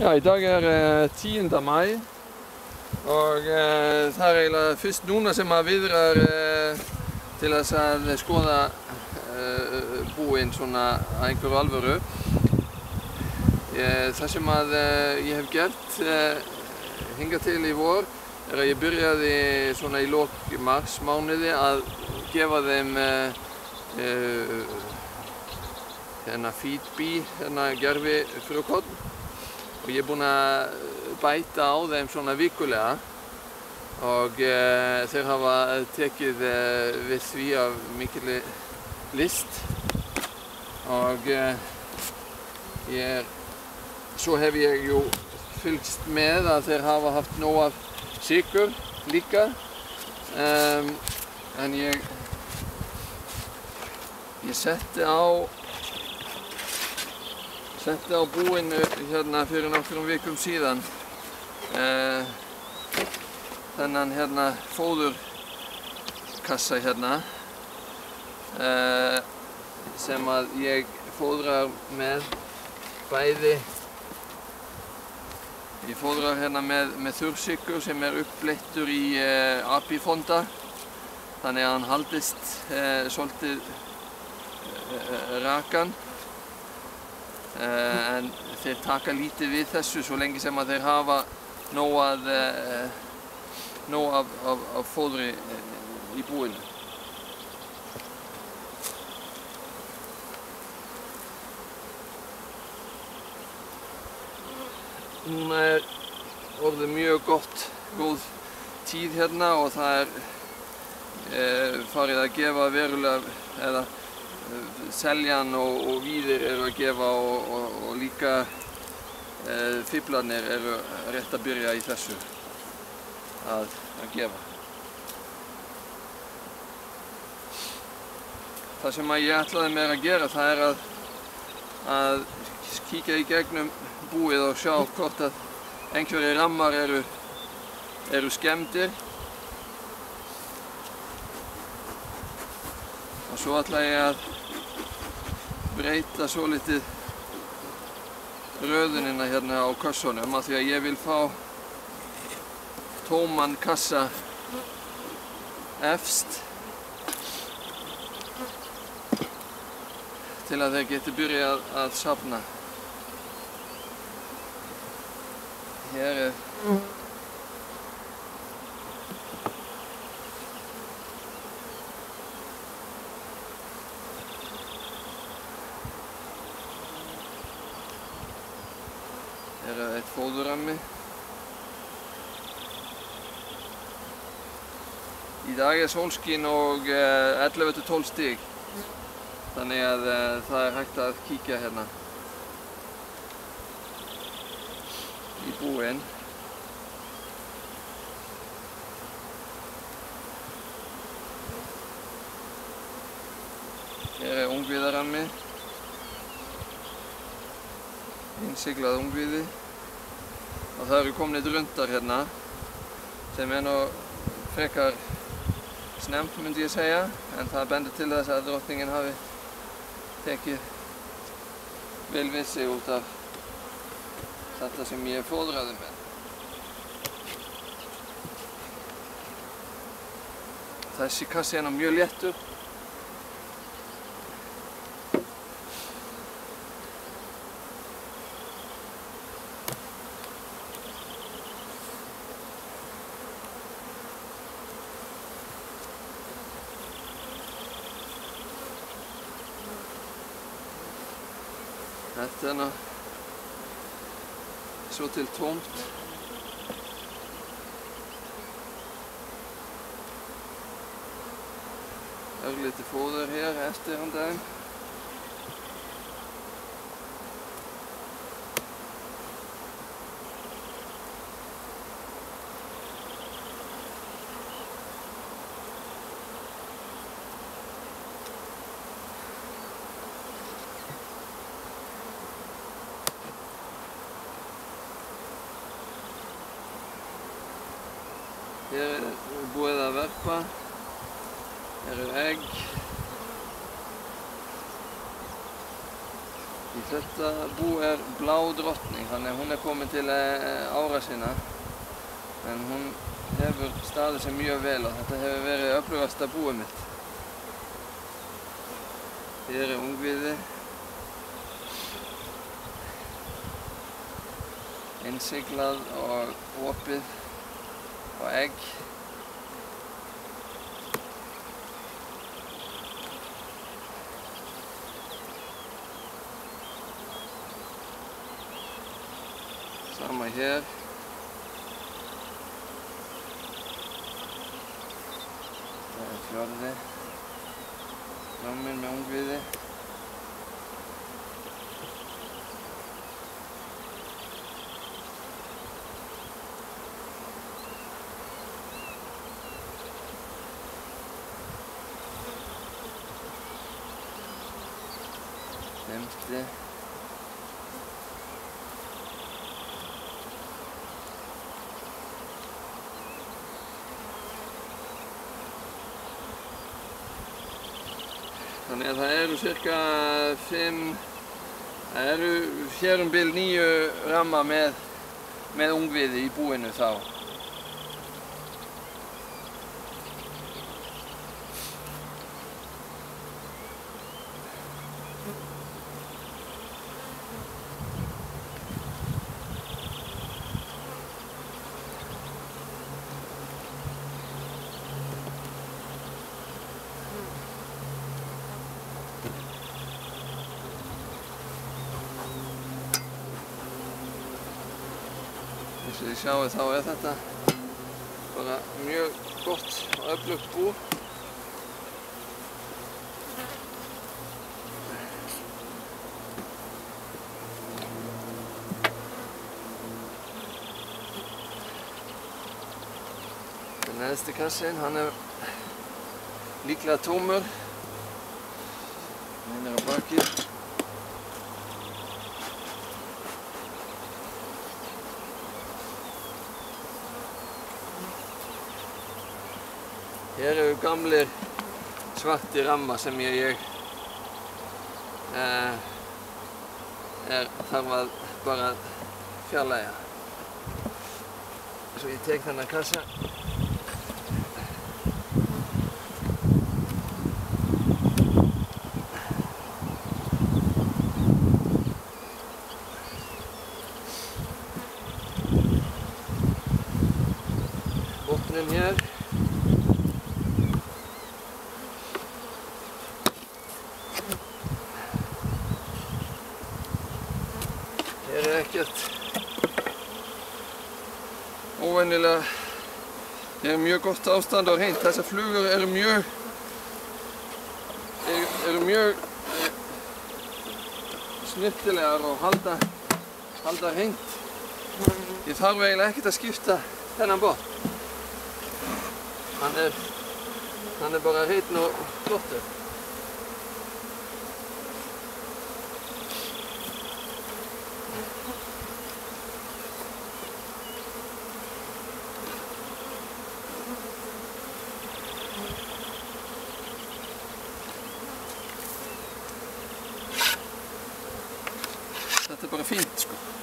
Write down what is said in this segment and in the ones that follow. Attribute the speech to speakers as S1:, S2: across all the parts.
S1: Ja, i dag er eh, 10. mai. Og eh, það er eiginlega fyrst núna sem maður viðrar eh, til þess að skoða eh, búinn svona að einhverju alvöru. Eh, það sem að eh, ég hef gert hingað til í vor er að ég byrjaði svona í lok mars mánuði að gefa þeim hérna feedbee, hérna gerfi frjókorn og ég er búinn að bæta á þeim svona vikulega. Og e, þeir hafa tekið e, við því af mikil list. Og e, ég er, svo hef ég jú fylgst með að þeir hafa haft nóg af sykur líka. Um, en ég ég setti á setti á búinu hérna fyrir nokkrum vikum síðan eh, þennan hérna fóðurkassa hérna eh, sem að ég fóðrar með bæði ég fóðrar hérna með, með þurrsykkur sem er uppleittur í eh, apifonda þannig að hann haldist eh, svolítið eh, rakan. Uh, en þeir taka lítið við þessu svo lengi sem að þeir hafa nóg, að, uh, nóg af, af, af fóðri uh, í búinu. Núna er orðið mjög gott, góð tíð hérna og það er farið að gefa verulega, eða Seljan og, og Víðir eru að gefa og, og, og líka e, Fiblarnir eru rétt að byrja í þessu að, að gefa. Það sem ég ætlaði mér að gera það er að, að kíkja í gegnum búið og sjá hvort að einhverju rammar eru, eru skemmdir og svo ætla ég að breyta svo litið röðunina hérna á kassunum af því að ég vil fá tóman kassa efst til að þeir geti byrjað að, safna. Hér er er eitt fóðurrammi. Í dag er sólskín og eh, 11-12 stíg. Þannig að eh, það er hægt að kíkja hérna í búinn. Hér er ungviðarrammi. innsiglað ungviði og það eru komnið drundar hérna sem er nú frekar snemt myndi ég segja en það bendur til þess að drottningin hafi tekið sig út af þetta sem ég fóðraði með. Þessi kassi er nú mjög léttur Þetta er ná svo til tómt. Örlítið fóður hér eftir hann daginn. Hér er búið að verpa. Hér eru egg. Í þetta bú er blá drottning, þannig að hún er komin til eh, ára sinna. En hún hefur staðið sig mjög vel og þetta hefur verið öflugasta búið mitt. Hér er ungviði. Innsiglað og opið og egg. Sama hér. Það er fjörði. Náminn með ungviði. Femti. Þannig að það eru cirka 5, það eru hér um bil 9 ramma með, með ungviði í búinu þá. Eins og þið sjáu þá er þetta bara mjög gott og öflugt bú. Það neðsti kassin, hann er líklega tómur. Hann er á bakið. Hér eru gamlir svartir ramma sem ég, eh, er, þarf að bara fjarlæga. Svo ég tek þennan kassa. Botnin. Hér er ekkert óvennilega, hér er mjög gott ástand og hreint. Þessar flugur eru mjög, eru, eru mjög eh, snirtilegar og halda, halda hreint. Ég þarf eiginlega ekkert að skipta þennan bort. Hann er, hann er bara hreitn og flottur. Þetta er bara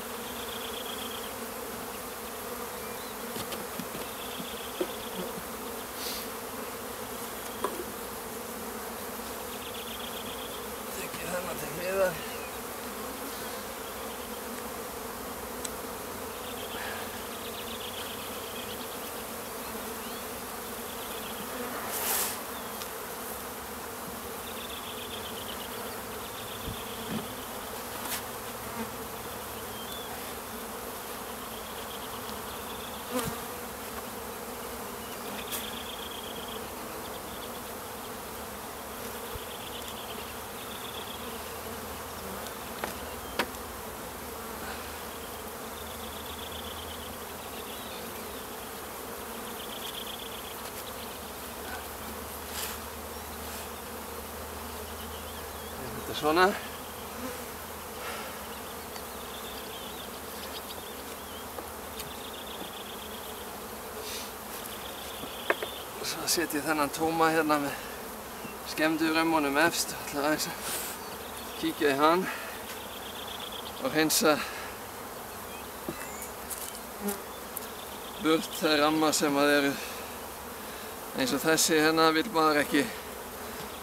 S1: svona. Svo set ég þennan tóma hérna með skemmdu römmunum efst. ætla aðeins að kíkja í hann. og hreinsa burt þær rammar sem að eru eins og þessi hérna vil maður ekki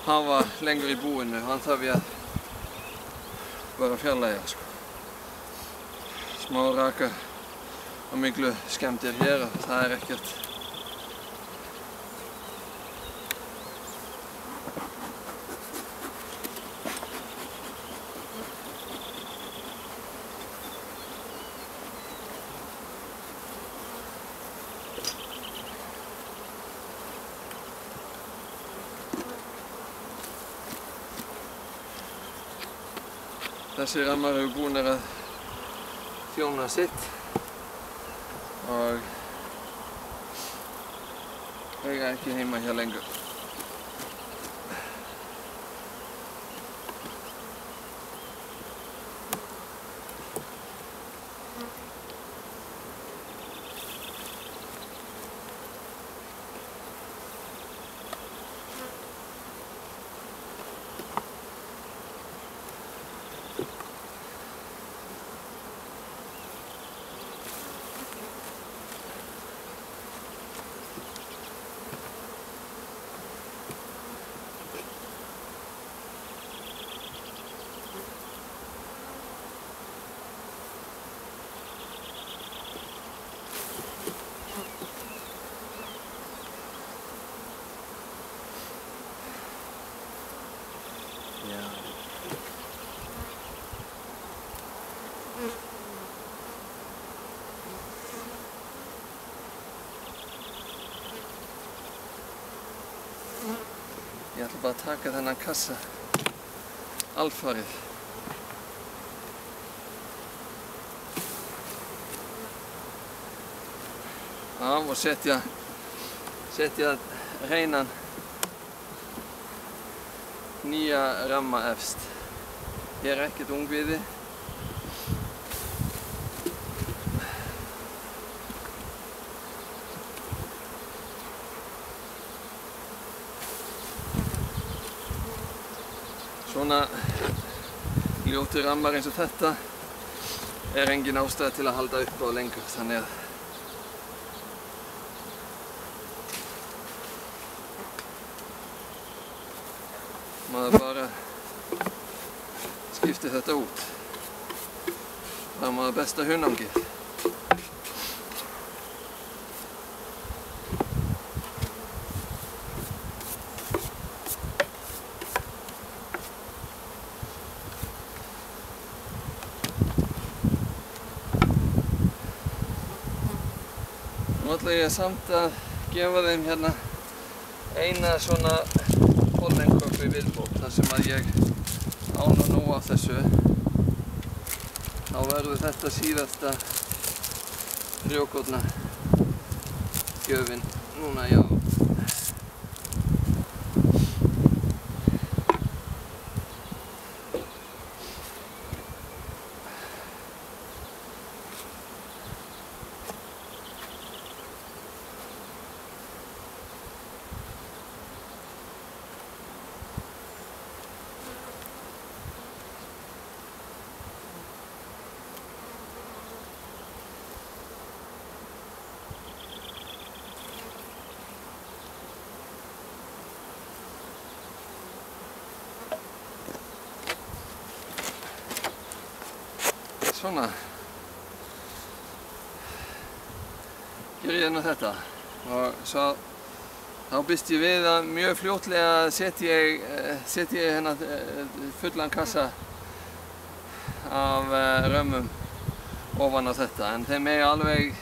S1: hafa lengur í búinu, hann þarf ég að bara fjarlæga sko. Smá raka og miklu skemmtir hér og það er ekkert Þessi rammar eru búin að þjóna sitt og eiga ekki heima hér lengur. Ég ætla bara að taka þennan kassa alfarið. Af og setja, setja hreinan nýja ramma efst. Hér er ekkert ungviði. Svona ljóti rammar eins og þetta er engin ástæða til að halda upp á lengur þannig að maður bara skipti þetta út. Það er maður besta hunangið Nú ætla ég samt að gefa þeim hérna eina svona pollenköku viðbót þar sem að ég ána nú á þessu. Þá verður þetta síðasta frjókotna gjöfin núna já svona. Ger ég nú þetta. Og svo þá byrst ég við að mjög fljótlega setja ég, eh, setja ég hérna eh, fullan kassa af eh, römmum ofan á þetta. En þeim er alveg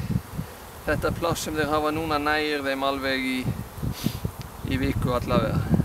S1: þetta pláss sem þeir hafa núna nægir þeim alveg í, í viku allavega